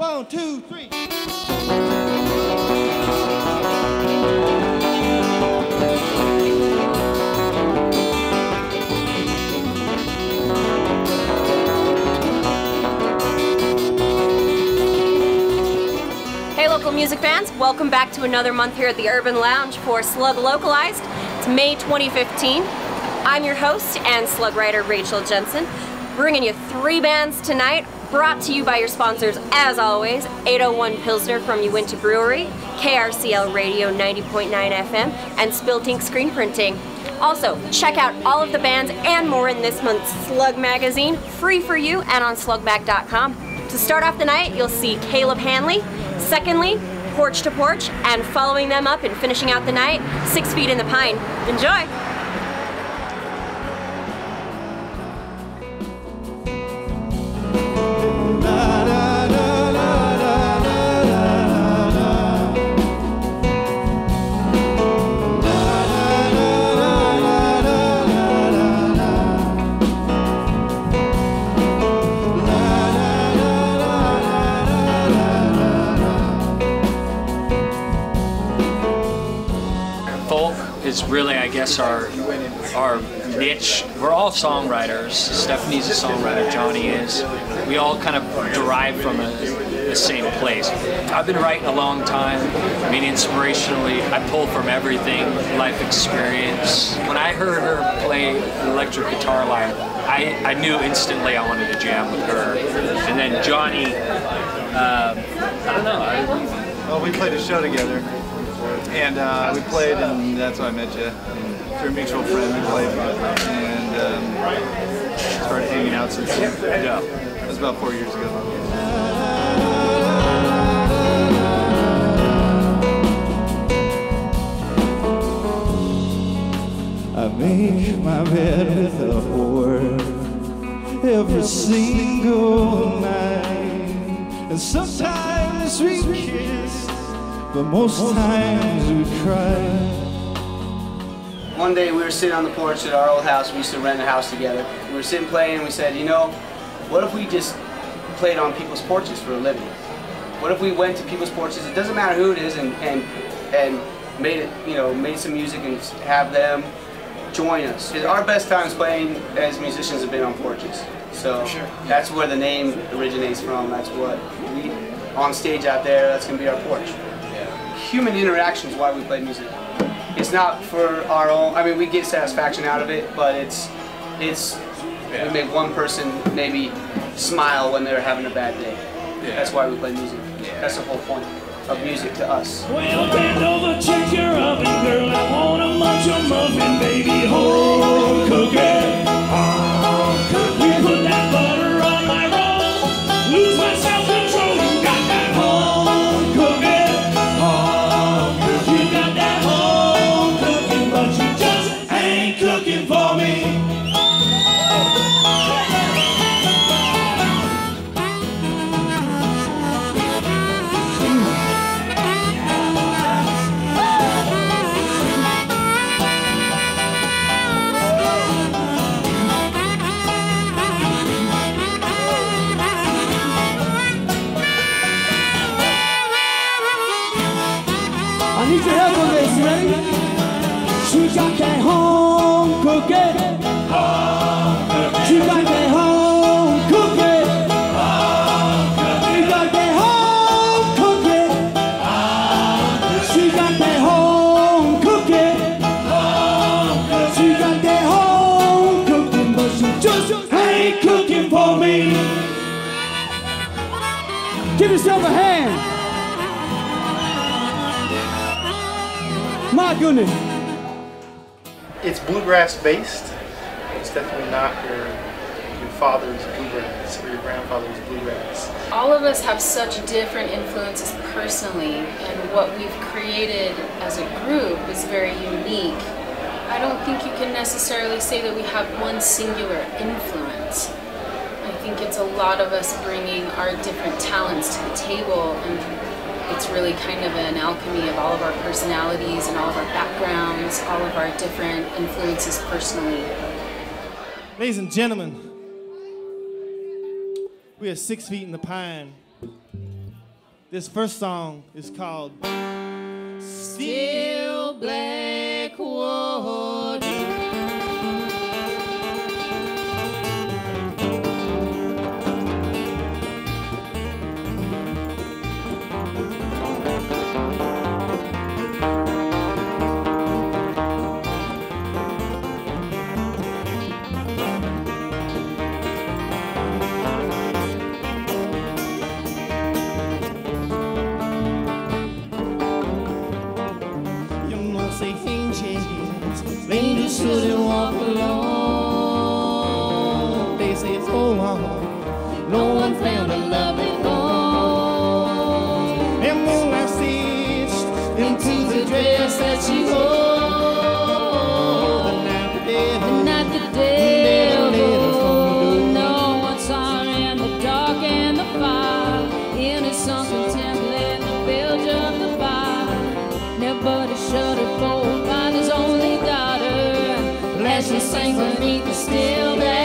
One, two, three. Hey, local music fans, welcome back to another month here at the Urban Lounge for Slug Localized. It's May 2015. I'm your host and slug writer Rachel Jensen, bringing you three bands tonight, brought to you by your sponsors, as always 801 Pilsner from Uinta Brewery, KRCL Radio 90.9 FM, and Spilt Ink Screen Printing. Also, check out all of the bands and more in this month's Slug magazine, free for you and on slugmag.com. To start off the night, you'll see Kaleb Hanly. Secondly, Porch to Porch, and following them up and finishing out the night, Six Feet in the Pine. Enjoy! Really, I guess, our our niche. We're all songwriters. Stephanie's a songwriter. Johnny is. We all kind of derive from a, the same place. I've been writing a long time. I mean, inspirationally, I pull from everything, life experience. When I heard her play the electric guitar line, I, I knew instantly I wanted to jam with her. And then Johnny, um, I don't know. I, Well, we played a show together, and uh, we played, and that's how I met you. And through a mutual friend, we played, and um, started hanging out since. Yeah, it was about four years ago. I make my bed with a whore every single night. And sometimes we kiss, but most times we cry. One day we were sitting on the porch at our old house. We used to rent a house together. We were sitting playing and we said, you know, what if we just played on people's porches for a living? What if we went to people's porches? It doesn't matter who it is and, and, and made it, you know, made some music and have them join us. Our best times playing as musicians have been on porches. So sure. that's where the name originates from. That's what we, on stage out there, that's gonna be our porch. Human interaction is why we play music. It's not for our own. I mean, we get satisfaction out of it, but it's it's we make one person maybe smile when they're having a bad day. That's why we play music. That's the whole point of music to us. Well, bend over, check your oven, girl. I want a munch muffin, baby. Home got that home cooking. Got home cooking. She got that home cooking. She got that home cooking. She got that home cooking, but she just ain't cooking for me. Give yourself a hand. My goodness. It's bluegrass based. It's definitely not your your father's bluegrass or your grandfather's bluegrass. All of us have such different influences personally, and what we've created as a group is very unique. I don't think you can necessarily say that we have one singular influence. I think it's a lot of us bringing our different talents to the table, and it's really kind of an alchemy of all of our personalities and all of our backgrounds, all of our different influences personally. Ladies and gentlemen, we are six feet in the pine. This first song is called Still black water. Alone. They say, oh, oh. No one found a lovely home. And moonlight stitched Into the dress that she wore. the night the devil. And not the devil. No one saw her in the dark and the fire. In a sunken temple in the bilge of the fire. Nobody shut her for father's only daughter. As she sank beneath the still black